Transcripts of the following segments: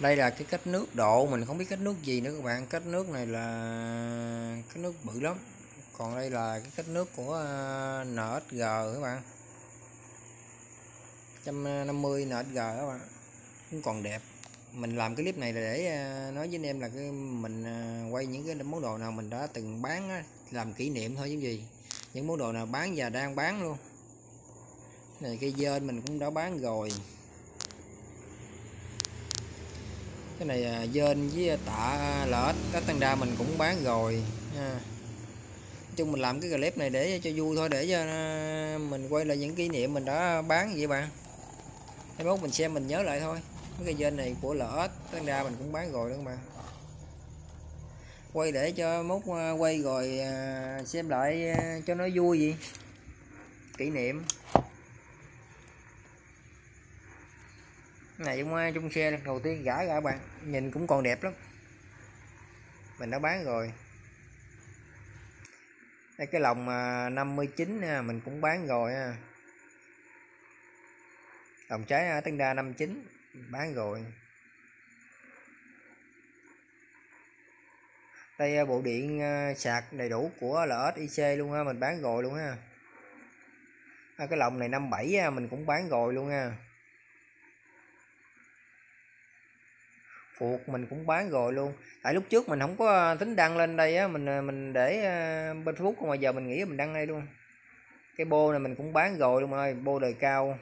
đây là cái cách nước độ mình không biết cách nước gì nữa các bạn. Cách nước này là cái nước bự lắm. Còn đây là cái cách nước của ờ, NSG các bạn. 150 NSG các bạn. Cũng còn đẹp. Mình làm cái clip này là để ờ, nói với anh em là cái mình ờ, quay những cái món đồ nào mình đã từng bán á, làm kỷ niệm thôi chứ gì. Những món đồ nào bán và đang bán luôn. Này cây dên mình cũng đã bán rồi. Cái này à, dên với à, tạ à, lợt các tăng đa mình cũng bán rồi nha chung mình làm cái clip này để cho vui thôi, để cho mình quay lại những kỷ niệm mình đã bán vậy bạn. Cái mốt mình xem mình nhớ lại thôi. Mấy cái dên này của lợt tăng đa mình cũng bán rồi đó các bạn? Quay để cho mốt quay rồi xem lại cho nó vui gì kỷ niệm. Này trong trong xe đầu tiên gãi ra bạn. Nhìn cũng còn đẹp lắm. Mình đã bán rồi. Đây cái lồng 59 à, mình cũng bán rồi ha. Lồng trái à, tấn đa 59 bán rồi. Đây à, bộ điện à, sạc đầy đủ của LSIC luôn ha mình bán rồi luôn ha. Cái lồng này 57 mình cũng bán rồi luôn ha. Phuộc mình cũng bán rồi luôn. Tại lúc trước mình không có à, tính đăng lên đây á, mình à, mình để à, bên facebook mà giờ mình nghĩ mình đăng đây luôn. Cái bô này mình cũng bán rồi luôn, ơi, bô đời cao.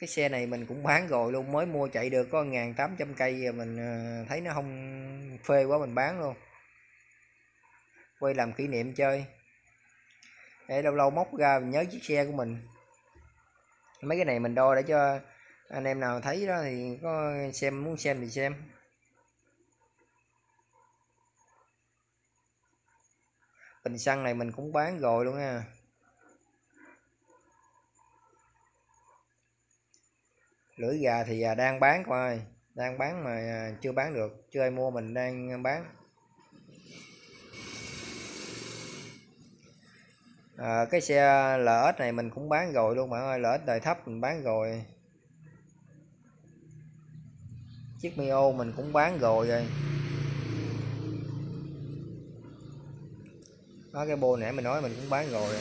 Cái xe này mình cũng bán rồi luôn, mới mua chạy được có ngàn tám trăm cây giờ mình thấy nó không phê quá mình bán luôn. Quay làm kỷ niệm chơi. Để lâu lâu móc ra, mình nhớ chiếc xe của mình. Mấy cái này mình đo để cho anh em nào thấy đó thì có xem muốn xem thì xem. Bình xăng này mình cũng bán rồi luôn nha lưỡi gà thì à, đang bán coi đang bán mà à, chưa bán được chưa ai mua mình đang bán. À, cái xe LS này mình cũng bán rồi luôn bạn ơi LS đời thấp mình bán rồi chiếc Mio mình cũng bán rồi rồi. Đó, cái bô nãy mình nói mình cũng bán rồi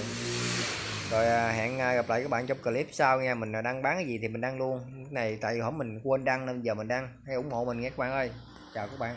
rồi. À, hẹn à, gặp lại các bạn trong clip sau nha. Mình à, đang bán cái gì thì mình đăng luôn. Cái này tại hôm mình quên đăng nên giờ mình đăng. Hãy ủng hộ mình nghe các bạn ơi. Chào các bạn.